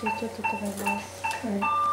ちょっと食べます。はい